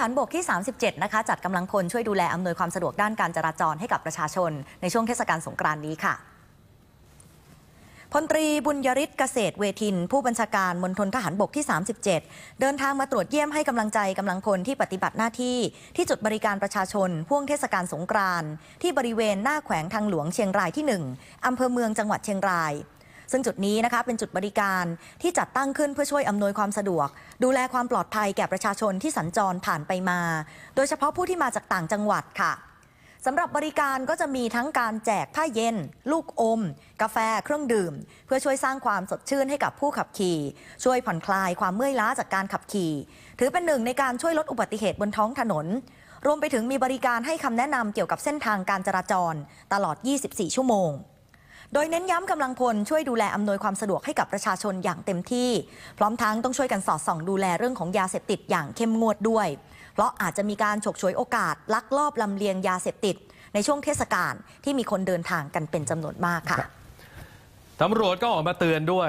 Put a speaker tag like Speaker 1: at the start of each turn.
Speaker 1: หารบกที่ 37 นะคะ จัดกำลังพลช่วยดูแลอำนวยความสะดวกด้านการจราจรให้กับประชาชน ในช่วงเทศกาลสงกรานต์นี้ค่ะพลตรีบุญยริศเกษตรเวทิน ผู้บัญชาการมณฑลทหารบกที่ 37 เดินทางมาตรวจเยี่ยมให้กำลังใจกำลังพลที่ปฏิบัติหน้าที่ ที่จุดบริการประชาชนพ่วงเทศกาลสงกรานต์ที่บริเวณหน้าแขวงทางหลวงเชียงรายที่ 1อำเภอเมืองจังหวัดเชียงราย ซึ่งจุดนี้นะคะเป็นจุดบริการที่จัดตั้งขึ้นเพื่อช่วยอำนวยความสะดวก ดูแลความปลอดภัยแก่ประชาชนที่สัญจรผ่านไปมา โดยเฉพาะผู้ที่มาจากต่างจังหวัดค่ะสำหรับบริการก็จะมีทั้งการแจกผ้าเย็น ลูกอม กาแฟ เครื่องดื่ม เพื่อช่วยสร้างความสดชื่นให้กับผู้ขับขี่ ช่วยผ่อนคลายความเมื่อยล้าจากการขับขี่ ถือเป็นหนึ่งในการช่วยลดอุบัติเหตุบนท้องถนน รวมไปถึงมีบริการให้คำแนะนำเกี่ยวกับเส้นทางการจราจร ตลอด 24 ชั่วโมง โดยเน้นย้ำกำลังพลช่วยดูแลอำนวยความสะดวกให้กับประชาชนอย่างเต็มที่ พร้อมทั้งต้องช่วยกันสอดส่องดูแลเรื่องของยาเสพติดอย่างเข้มงวดด้วย เพราะอาจจะมีการฉกฉวยโอกาส ลักลอบลำเลียงยาเสพติด ในช่วงเทศกาลที่มีคนเดินทางกันเป็นจำนวนมากค่ะ
Speaker 2: ตำรวจก็ออกมาเตือนด้วย